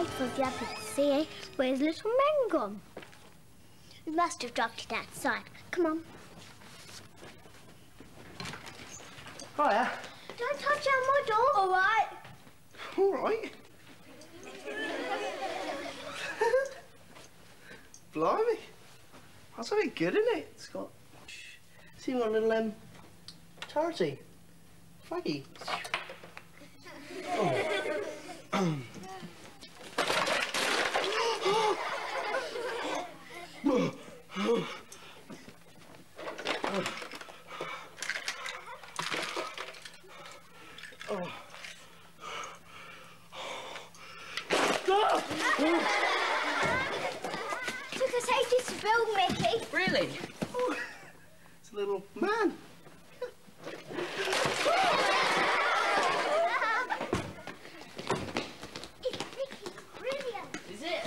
wait for the other to see it. Where's little man gone? We must have dropped it outside. Come on. Hiya. Don't touch our model. All right. All right. Blimey. That's very good, isn't it? It's got... See, got a little, um, turrety. Flaggy. Oh. Took us ages to build, Mickey. Really? It's a little man. It's Mickey. Brilliant. Is it?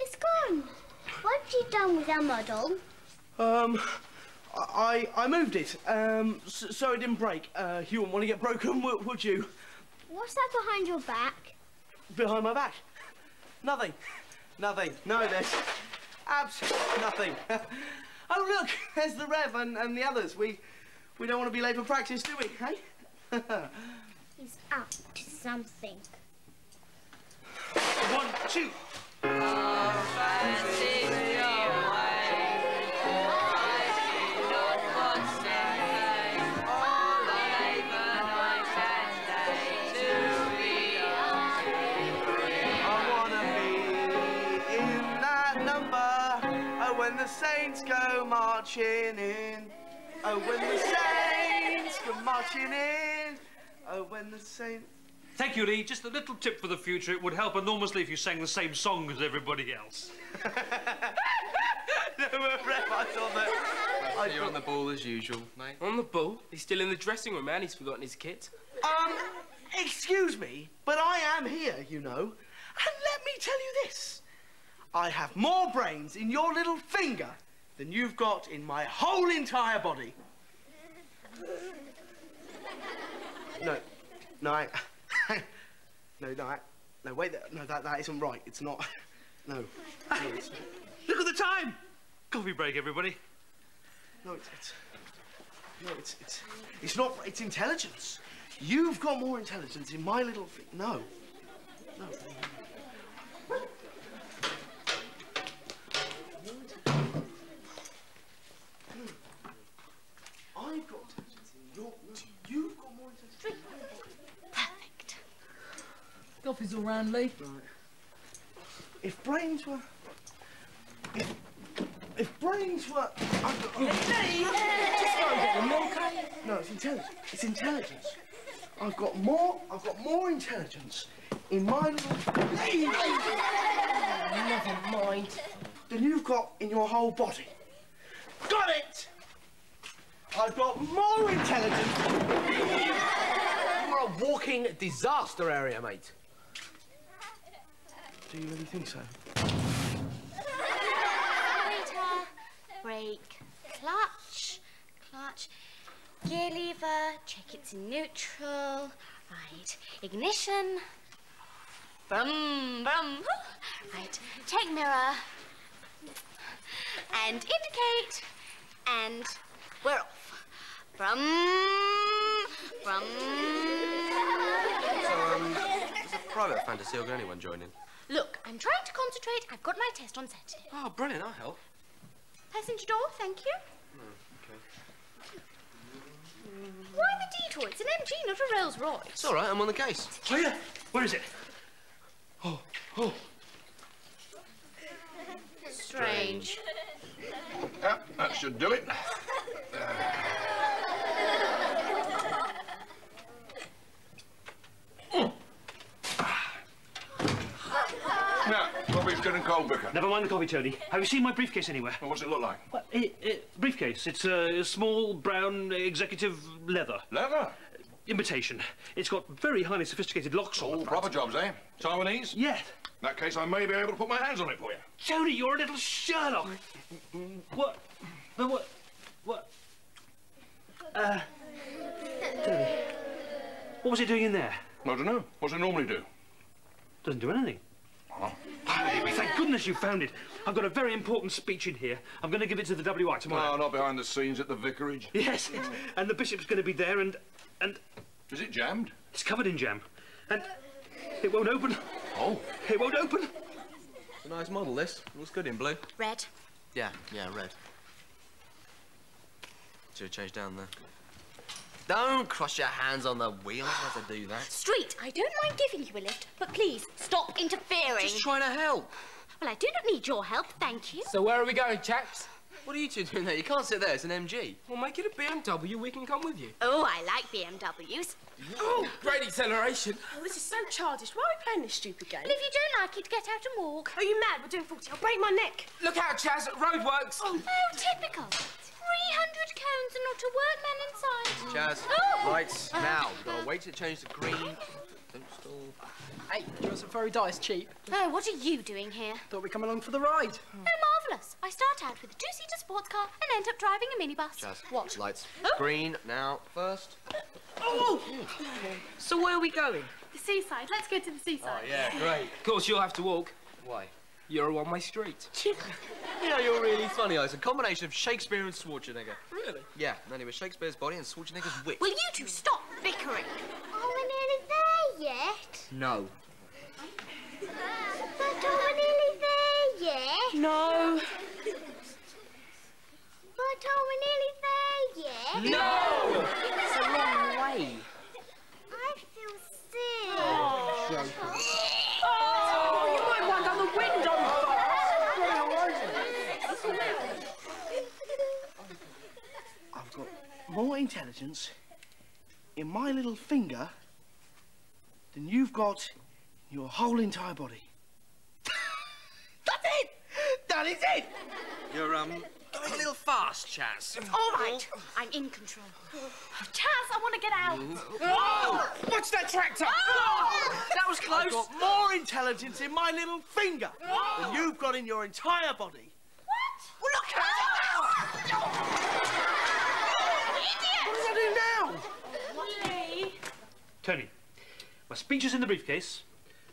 It's gone. What have you done with our model? Um, I I moved it, um, so, so it didn't break. Uh, you wouldn't want to get broken, would, would you? What's that behind your back? Behind my back? Nothing. Nothing. No, there's absolutely nothing. oh, look, there's the Rev and, and the others. We we don't want to be late for practice, do we, hey? He's up to something. One, two. I marching in. Oh, when the saints go marching in. Oh, when the saints. Thank you, Lee. Just a little tip for the future. It would help enormously if you sang the same song as everybody else. no, Rev, I thought that. I You're on the ball as usual, mate. On the ball? He's still in the dressing room, man. He's forgotten his kit. Um, excuse me, but I am here, you know. And let me tell you this. I have more brains in your little finger than you've got in my whole entire body. No, no, I, no, no, I, no, wait, no, that, that isn't right. It's not, no. no it's, Look at the time! Coffee break, everybody. no, it's, it's, no, it's, it's, it's not, it's intelligence. You've got more intelligence in my little, no, no. Coffee's all round, Lee. If brains were, if, if brains were, I've oh. got, No, it's intelligence. It's intelligence. I've got more. I've got more intelligence in my little Never mind. than you've got in your whole body. Got it. I've got more intelligence. You're a walking disaster area, mate. Do you really think so? Operator, brake, clutch, clutch, gear lever, check it's in neutral, right, ignition, brum, brum, right, check mirror, and indicate, and we're off. Brum, brum. So, um, it's a private fantasy or can anyone join in? Look, I'm trying to concentrate. I've got my test on Saturday. Oh, brilliant, I'll help. Passenger door, thank you. Hmm, okay Why the detour? It's an MG, not a Rolls Royce. It's all right, I'm on the case. Oh, yeah. Where is it? Oh, oh. Strange. Yeah, that should do it. Now, coffee's getting cold, Vicar. Never mind the coffee, Tony. Have you seen my briefcase anywhere? Well, what's it look like? What, eh, eh, briefcase. It's a small brown executive leather Leather? imitation. It's got very highly sophisticated locks on the proper jobs, eh? Taiwanese? Yes. In that case, I may be able to put my hands on it for you. Tony, you're a little Sherlock. What? But what? What? Uh, Tony, What was it doing in there? I don't know. What's it normally do? Doesn't do anything. Oh. Thank goodness you found it. I've got a very important speech in here. I'm going to give it to the WI tomorrow. No, not behind the scenes at the vicarage. Yes, and the bishop's going to be there, and and Is it jammed? it's covered in jam, and it won't open. Oh. It won't open. It's a nice model, this. Looks good in blue. Red. Yeah, yeah, red. Should have changed down there. Don't cross your hands on the wheel. I have to do that. Street, I don't mind giving you a lift, but please stop interfering. Just trying to help. Well, I do not need your help, thank you. So where are we going, chaps? What are you two doing there? You can't sit there. It's an MG. We'll make it a BMW. We can come with you. Oh, I like BMWs. Oh, great acceleration. Oh, this is so childish. Why are we playing this stupid game? Well, if you don't like it, get out and walk. Are you mad? We're doing 40. I'll break my neck. Look out, Chaz. Roadworks. Oh, oh typical. 300 cones and not a workman inside. Chaz, Oh. lights, now. We've got to wait till it changes to green. Don't stall. Hey, do you want some furry dice cheap? Oh, what are you doing here? Thought we'd come along for the ride. Oh, marvellous. I start out with a two-seater sports car and end up driving a minibus. Just What? Lights. Oh. Green, now, first. Oh! So where are we going? The seaside. Let's go to the seaside. Oh, yeah, great. Of course, you'll have to walk. Why? You're a one-way street. You know, you're really funny. It's a combination of Shakespeare and Schwarzenegger. Really? Yeah, and anyway, Shakespeare's body and Schwarzenegger's wit. Will you two stop bickering? Oh, are we nearly there yet? No. But are we nearly there yet? No. But are we nearly there yet? No! It's a long way. I feel sick. Oh, oh. oh you might wind down the window. I've got more intelligence in my little finger than you've got in your whole entire body. That's it! That is it! You're, um, going a little fast, Chaz. All right, I'm in control. Chaz, I want to get out. Oh! What's that tractor? Ah! Ah! That was close. I've got more intelligence in my little finger than you've got in your entire body. What? Well, look at it now! What does that do now? Tony, my speech is in the briefcase.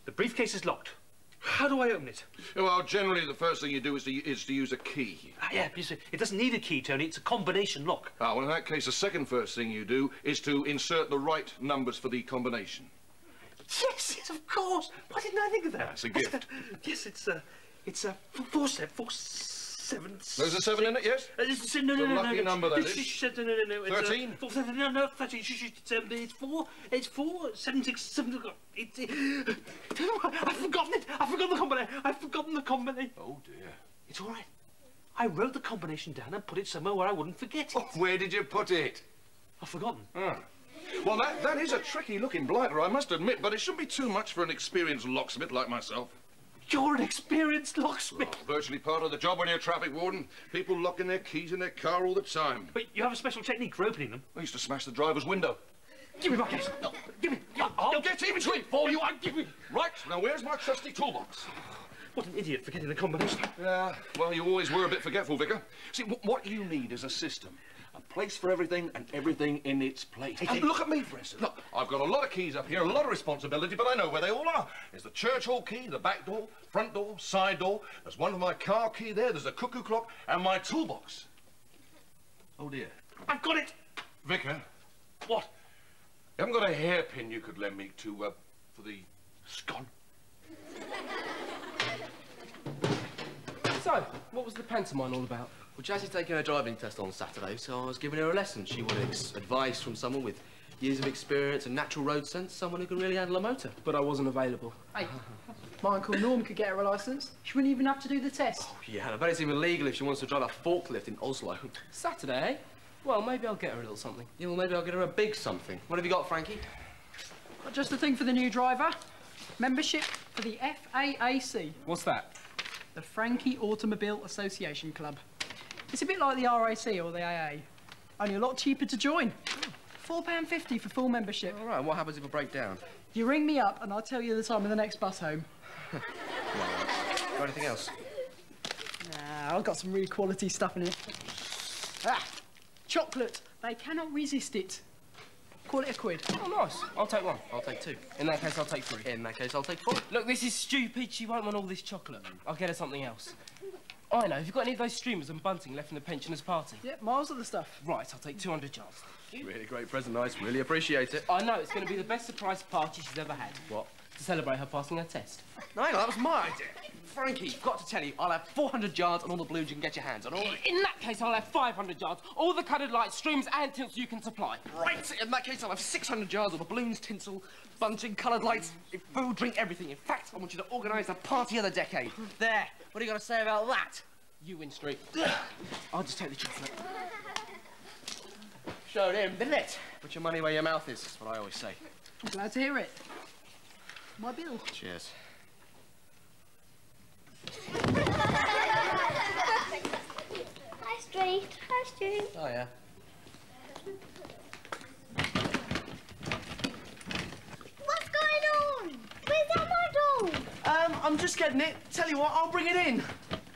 The briefcase is locked. How do I open it? Well, generally, the first thing you do is to, is to use a key. Ah, yeah, it doesn't need a key, Tony. It's a combination lock. Ah, well, in that case, the second first thing you do is to insert the right numbers for the combination. Yes, yes, of course. Why didn't I think of that? That's a gift. yes, it's uh, it's a uh, four, four, seven, four, seven. There's a seven in it, yes? Uh, it's- no, no, The no, no, lucky no, number, that it's- is. it's- No, no, no, it's, uh, 13? four, seven, no, no, thirteen. It's, um, it's four. It's four, seven, six, seven. It's. Uh, I've forgotten it. I've forgotten the combination. I've forgotten the combination. Oh, dear. It's all right. I wrote the combination down and put it somewhere where I wouldn't forget it. Where did you put it? I've forgotten. Ah. Well, that, that is a tricky-looking blighter, I must admit, but it shouldn't be too much for an experienced locksmith like myself. You're an experienced locksmith. Virtually part of the job when you're a traffic warden. People locking their keys in their car all the time. But you have a special technique for opening them. I used to smash the driver's window. Give me my case. No, give me. I'll, I'll get in between for you. I give me. Right now, where's my trusty toolbox? What an idiot forgetting the combination. Yeah, well, you always were a bit forgetful, Vicar. See, what you need is a system. A place for everything and everything in its place. And look at me, for instance. Look, I've got a lot of keys up here, a lot of responsibility, but I know where they all are. There's the church hall key, the back door, front door, side door. There's one for my car key there. There's a cuckoo clock and my toolbox. Oh, dear. I've got it. Vicar, What? you haven't got a hairpin you could lend me to, uh, for the scone? So, what was the pantomime all about? Well, Jazzy's taking her driving test on Saturday, so I was giving her a lesson. She wanted ex- advice from someone with years of experience and natural road sense, someone who can really handle a motor. But I wasn't available. Hey, my Uncle Norm could get her a licence. She wouldn't even have to do the test. Oh, Yeah, and I bet it's even legal if she wants to drive a forklift in Oslo. Saturday, eh? Well, maybe I'll get her a little something. Yeah, well, maybe I'll get her a big something. What have you got, Frankie? Got just the thing for the new driver. Membership for the FAAC, What's that? the Frankie Automobile Association Club. It's a bit like the RAC or the AA, only a lot cheaper to join. £4.50 for full membership. All right, what happens if I break down? You ring me up and I'll tell you the time of the next bus home. Got anything else? Nah, I've got some really quality stuff in here. Ah, chocolate. They cannot resist it. Call it a quid. Oh, nice. I'll take one. I'll take two. In that case, I'll take three. In that case, I'll take four. Look, this is stupid. She won't want all this chocolate. I'll get her something else. Oh, I know. Have you got any of those streamers and bunting left from the pensioners' party? Yeah, miles of the stuff. Right, I'll take 200 jars. Really great present, nice. Really appreciate it. I know, it's going to be the best surprise party she's ever had. What? To celebrate her passing her test. No, hang on, that was my idea. Frankie, I've got to tell you, I'll have 400 yards and all the balloons you can get your hands on. All the... In that case, I'll have 500 yards, All the coloured lights, streams and tinsel you can supply. Right, in that case, I'll have 600 yards of the balloons, tinsel, bunting, coloured lights, food, drink, everything. In fact, I want you to organise the party of the decade. There. What are you going to say about that? You win, Street. I'll just take the chocolate. Showed him, didn't it? Put your money where your mouth is. That's what I always say. I'm glad to hear it. My bill. Cheers. Hi, Street. Hi, Street. Oh, yeah. What's going on? Where's that model? Um, I'm just getting it. Tell you what, I'll bring it in.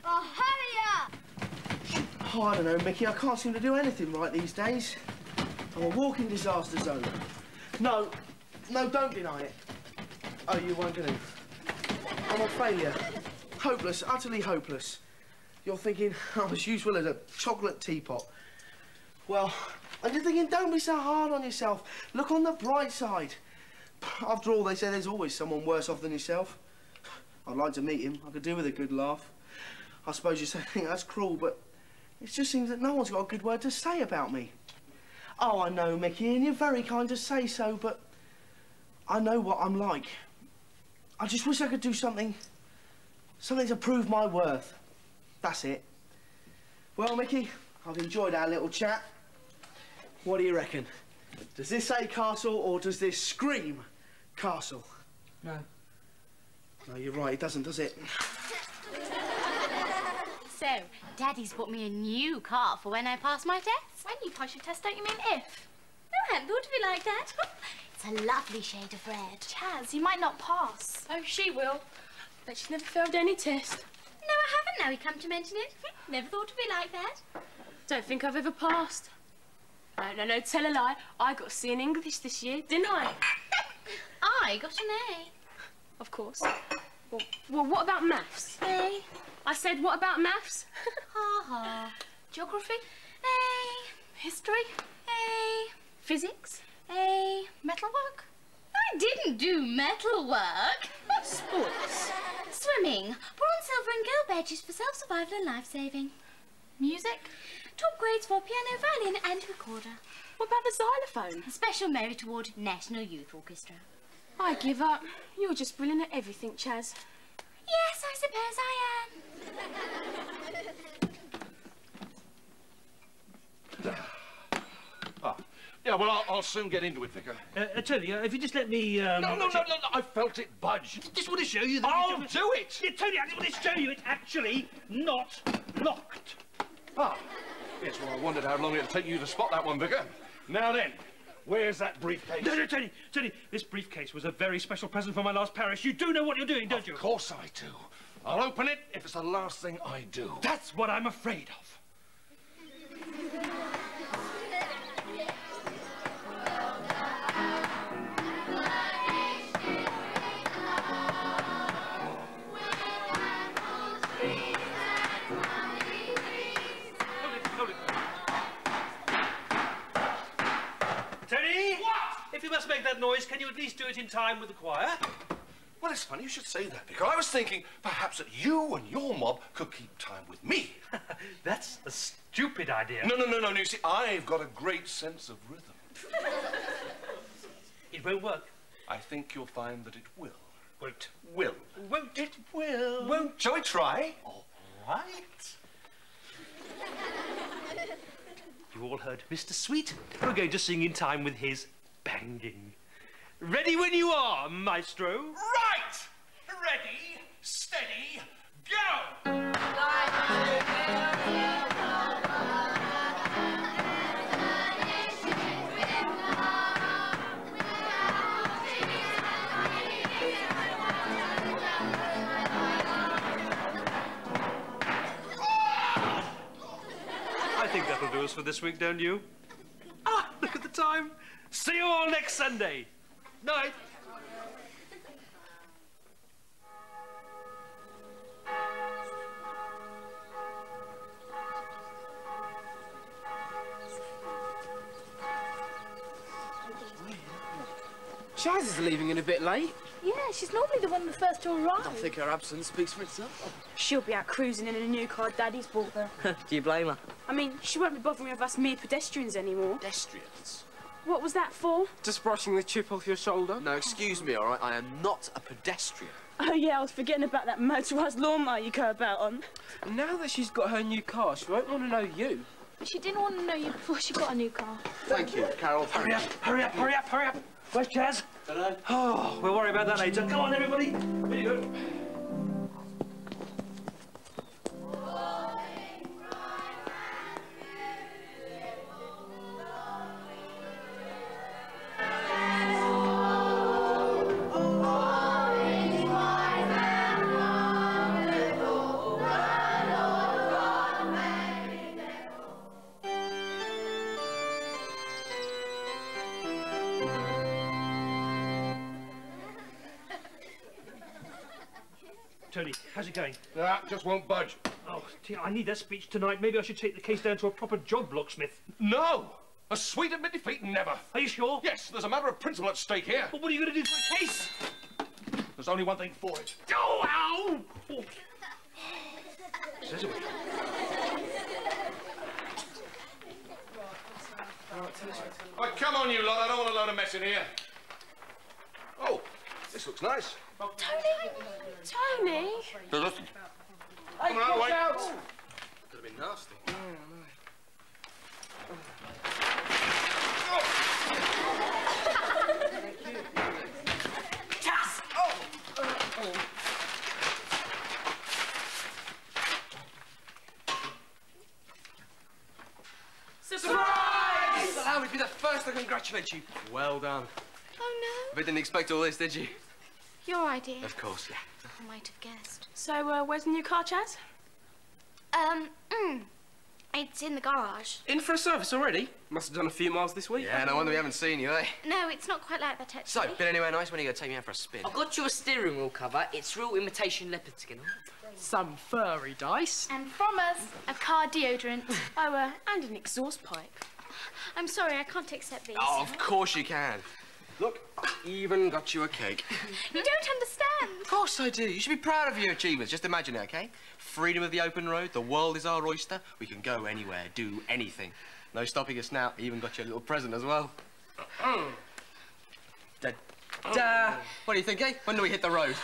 Oh, hurry up! Oh, I don't know, Mickey. I can't seem to do anything right these days. I'm a walking disaster zone. No, no, don't deny it. Oh, you won't do. I'm a failure. Hopeless, utterly hopeless. You're thinking I'm as useful as a chocolate teapot. Well, and you're thinking, don't be so hard on yourself. Look on the bright side. After all, they say there's always someone worse off than yourself. I'd like to meet him. I could do with a good laugh. I suppose you say that's cruel, but it just seems that no one's got a good word to say about me. Oh, I know, Mickey, and you're very kind to say so, but I know what I'm like. I just wish I could do something, something to prove my worth. That's it. Well, Mickey, I've enjoyed our little chat. What do you reckon? Does this say castle or does this scream castle? No. No, you're right, it doesn't, does it? So, Daddy's bought me a new car for when I pass my test. When you pass your test, don't you mean if? No, I hadn't thought of it like that. it's a lovely shade of red. Chaz, you might not pass. Oh, she will. Bet she's never failed any test. No, I haven't now you come to mention it. never thought of it like that. Don't think I've ever passed. No, no, no, tell a lie. I got a C in English this year, didn't I? I got an A. Of course. Well, well what about maths? A. I said, what about maths? Ha ha. Geography? A. History? A. Physics? A. Metalwork? I didn't do metalwork. Sports? Swimming. Bronze, silver and gold badges for self-survival and life-saving. Music? Top grades for piano, violin and recorder. What about the xylophone? Special merit award, National Youth Orchestra. I give up. You're just brilliant at everything, Chaz. Yes, I suppose I am. Ah, yeah, well, I'll, I'll soon get into it, Vicar. Uh, I tell you, if you just let me... Um, No, no, no, no, no, I felt it budge. Just want to show you that... I'll do it! Yeah, Tony, I just want to show you it's actually not locked. Ah, yes, well, I wondered how long it'd take you to spot that one, Vicar. Now then, where's that briefcase? No, no, Tony, Tony, this briefcase was a very special present for my last parish. You do know what you're doing, don't you? Of course I do. I'll open it if it's the last thing I do. That's what I'm afraid of. Make that noise, can you at least do it in time with the choir? Well, it's funny you should say that, Vicar. I was thinking perhaps that you and your mob could keep time with me. That's a stupid idea. No, no, no, no, no. You see, I've got a great sense of rhythm. It won't work. I think you'll find that it will. Won't. Will. Won't. It will. Won't. Shall we try? All right. You all heard Mr. Sweet. We're going to sing in time with his banging. Ready when you are, maestro. Right! Ready, steady, go! I think that'll do us for this week, don't you? Ah, look at the time. See you all next Sunday. Night. Chaz is leaving in a bit late. Yeah, she's normally the one the first to arrive. I think her absence speaks for itself. She'll be out cruising in a new car Daddy's bought her. Do you blame her? I mean, she won't be bothering with us mere pedestrians anymore. Pedestrians? What was that for? Just brushing the chip off your shoulder. No, excuse me, all right? I am not a pedestrian. Oh yeah, I was forgetting about that motorised lawnmower you go about on. Now that she's got her new car, she won't want to know you. She didn't want to know you before she got a new car. Thank you, Carol. Hurry up, hurry up, hurry up, hurry up. Where's Chaz? Hello. Oh, we'll worry about that later. Come on, everybody. Here you go. Tony, how's it going? That just won't budge. Oh, dear, I need that speech tonight. Maybe I should take the case down to a proper job locksmith. No! A sweet admit defeat, never. Are you sure? Yes, there's a matter of principle at stake here. Well, what are you going to do for the case? There's only one thing for it. Oh, ow! Oh. It. Oh, come on, you lot. I don't want a load of mess in here. Oh, this looks nice. Tony! Tony! Does? Hey, Come on, wait. out! Could have been nasty. Chaz! Surprise! Allow me to be the first to congratulate you. Well done. Oh no. But didn't expect all this, did you? your idea. Of course, yeah. I might have guessed. So, uh, where's the new car, Chaz? Um, mm, it's in the garage. In for a service already? Must have done a few miles this week. Yeah, no wonder we haven't seen you, eh? No, it's not quite like that So, actually. been anywhere nice when are you going to take me out for a spin? I've got you a steering wheel cover. It's real imitation leopard skin. Some furry dice. And from us, a car deodorant. Oh, uh, and an exhaust pipe. I'm sorry, I can't accept these. Oh, of course you can. Look, even got you a cake. You don't understand. Of course I do. You should be proud of your achievements. Just imagine it, okay? Freedom of the open road. The world is our oyster. We can go anywhere, do anything. No stopping us now. Even got you a little present as well. Da, da. What do you think, eh? When do we hit the road?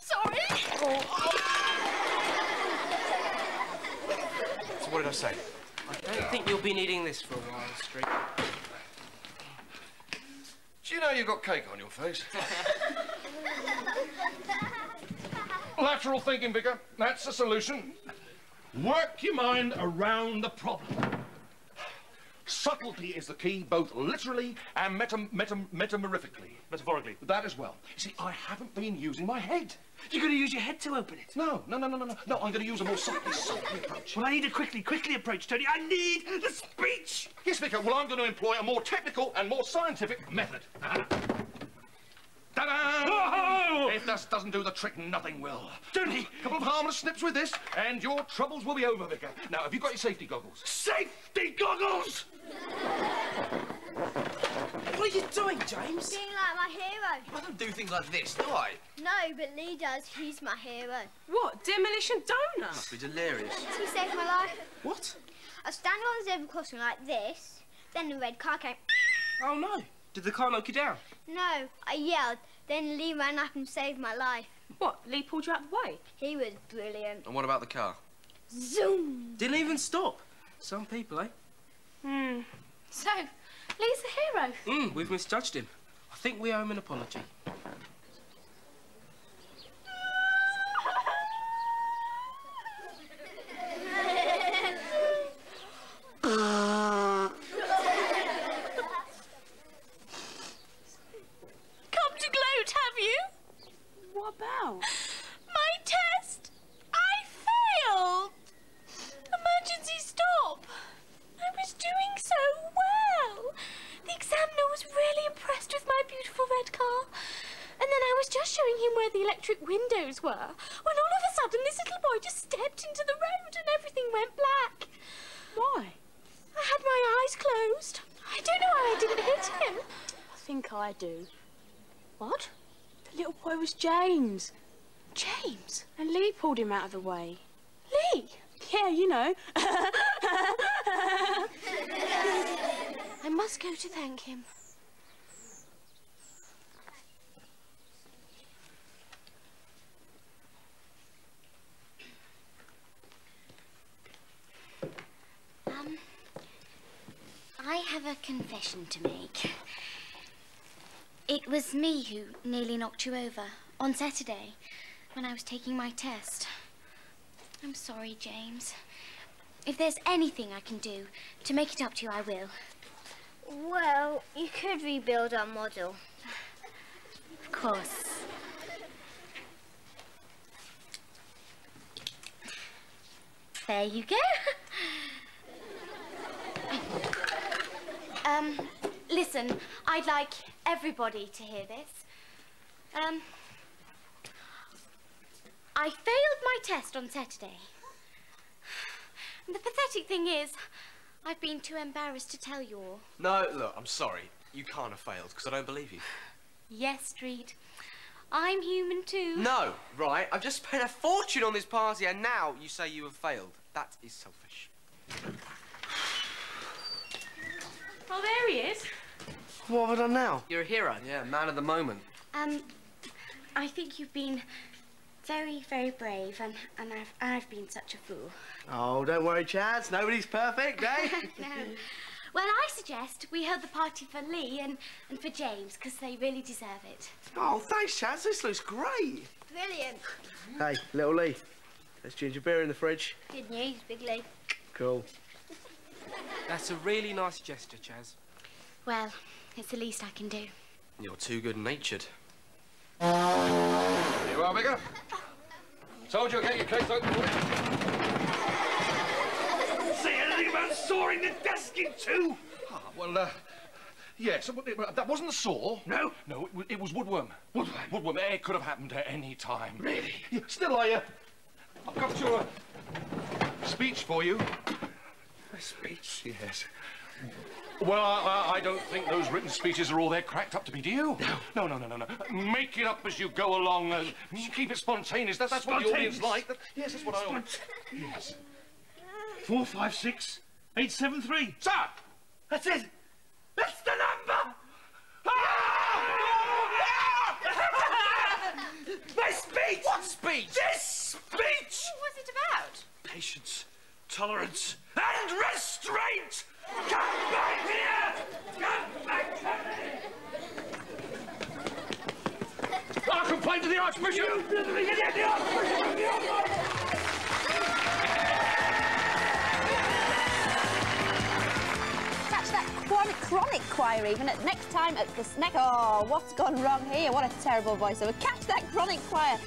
Sorry. So what did I say? I don't think you'll be needing this for a while, Street. Do you know you've got cake on your face? Lateral thinking, Vicar. That's the solution. Work your mind around the problem. Subtlety is the key, both literally and meta, meta, metamorphically. Metaphorically. That as well. You see, I haven't been using my head. You're going to use your head to open it? No, no, no, no, no, no. No, I'm going to use a more subtly, subtly approach. Well, I need a quickly, quickly approach, Tony. I need the speech. Yes, Vicar. Well, I'm going to employ a more technical and more scientific method. Uh-huh. Ta-da! If this doesn't do the trick, nothing will. Tony! A couple of harmless snips with this, and your troubles will be over, Vicar. Now, have you got your safety goggles? Safety goggles! What are you doing, James? Being like my hero. I don't do things like this, do I? No, but Lee does. He's my hero. What? Demolition donut? Must be delirious. He saved my life. What? I was standing on the zebra crossing like this. Then the red car came. Oh, no. Did the car knock you down? No, I yelled. Then Lee ran up and saved my life. What? Lee pulled you out of the way? He was brilliant. And what about the car? Zoom! Didn't even stop. Some people, eh? Hmm. So, Lee's a hero. Mm, we've misjudged him. I think we owe him an apology. Come to gloat, have you? What about? My test. I failed. Emergency stop. I was doing so well. The examiner was was just showing him where the electric windows were when all of a sudden this little boy just stepped into the road and everything went black. Why? I had my eyes closed. I don't know why I didn't hit him. I think I do. What? The little boy was James. James? And Lee pulled him out of the way. Lee? Yeah, you know. I must go to thank him. Um, I have a confession to make. It was me who nearly knocked you over on Saturday when I was taking my test. I'm sorry, James. If there's anything I can do to make it up to you, I will. Well, you could rebuild our model. Of course. There you go. um, listen, I'd like everybody to hear this. Um, I failed my test on Saturday. And the pathetic thing is, I've been too embarrassed to tell you all. No, look, I'm sorry. You can't have failed because I don't believe you. Yes, Street. I'm human too. No, right. I've just spent a fortune on this party and now you say you have failed. That is selfish. Oh, there he is. What have I done now? You're a hero. Yeah, man of the moment. Um, I think you've been very, very brave, and, and I've, I've been such a fool. Oh, don't worry, Chaz. Nobody's perfect, eh? no. Well, I suggest we hold the party for Lee and, and for James, because they really deserve it. oh, thanks, Chaz. This looks great. Brilliant. Hey, little Lee. There's ginger beer in the fridge. Good news, Big Lee. Cool. That's a really nice gesture, Chaz. Well, it's the least I can do. You're too good-natured. Here you are, Vicar. Told you I'd get your case open. Say anything about sawing the desk in two? Ah, well, uh, yes, but that wasn't a saw. No? No, it, it was woodworm. Woodworm? Woodworm. It could have happened at any time. Really? Yeah, still, I, uh, I've got your uh, speech for you. A speech? Yes. Well, I, I don't think those written speeches are all they're cracked up to be, do you? No. No, no, no, no, no. Make it up as you go along. Uh, keep it spontaneous. That, that's what the audience like. That- yes, that's what I always... Yes. Four, five, six, eight, seven, three. Sir! That's it. That's the number. My speech. What speech? This speech. What was it about? Patience, tolerance, and restraint. Come back here. Come back to me. I'll complain to the Archbishop! You did the idiot, the Archbishop, the Archbishop. Catch that chronic, chronic choir even at next time at the snack. Oh, what's gone wrong here? What a terrible voiceover. Catch that chronic choir